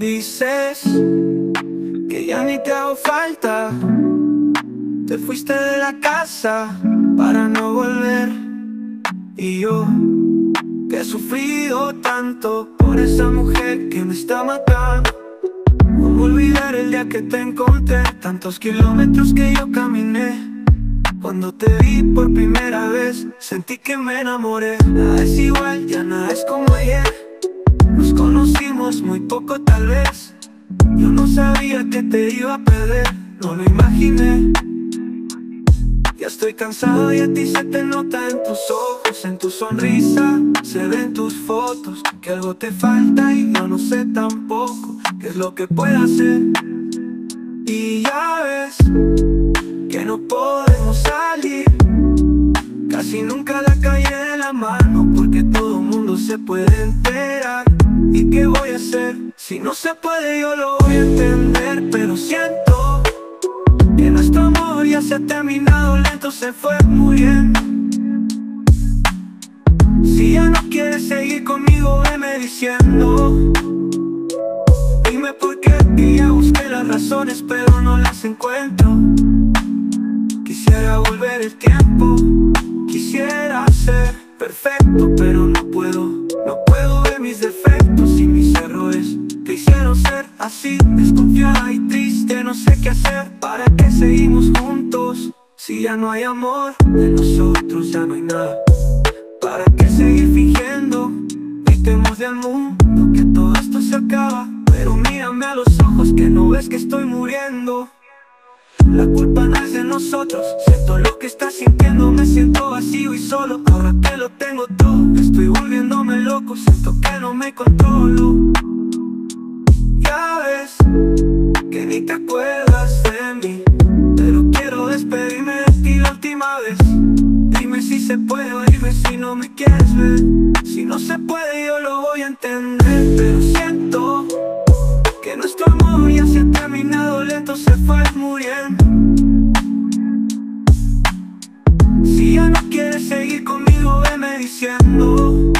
dices que ya ni te hago falta. Te fuiste de la casa para no volver. Y yo, que he sufrido tanto por esa mujer que me está matando. No olvidar el día que te encontré, tantos kilómetros que yo caminé. Cuando te vi por primera vez, sentí que me enamoré. Nada es igual, ya nada es como ayer. Muy poco tal vez. Yo no sabía que te iba a perder, no lo imaginé. Ya estoy cansado y a ti se te nota en tus ojos, en tu sonrisa, se ven tus fotos, que algo te falta y yo no sé tampoco qué es lo que puedo hacer. Y ya ves que no podemos salir, casi nunca la calle de la mano porque todo se puede enterar. ¿Y qué voy a hacer? Si no se puede yo lo voy a entender, pero siento que nuestro amor ya se ha terminado lento, se fue muy bien. Si ya no quieres seguir conmigo, veme diciendo. Dime por qué, que ya busqué las razones, pero no las encuentro. Quisiera volver el tiempo, quisiera ser perfecto, pero no ¿Para qué seguimos juntos? Si ya no hay amor, de nosotros ya no hay nada. ¿Para qué seguir fingiendo? Gritemos del mundo que todo esto se acaba. Pero mírame a los ojos que no ves que estoy muriendo. La culpa no es de nosotros Siento lo que estás sintiendo Me siento vacío y solo Ahora que lo tengo todo Estoy volviéndome loco Siento que no me controlo Ya ves se puede oírme si no me quieres ver. Si no se puede yo lo voy a entender Pero siento que nuestro amor ya se ha terminado Lento se fue muriendo. Si ya no quieres seguir conmigo veme diciendo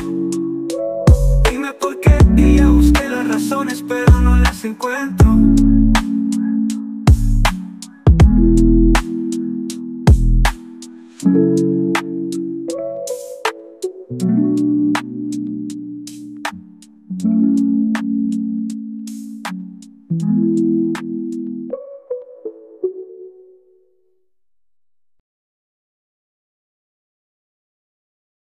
Dime por qué y ya busqué las razones pero no las encuentro.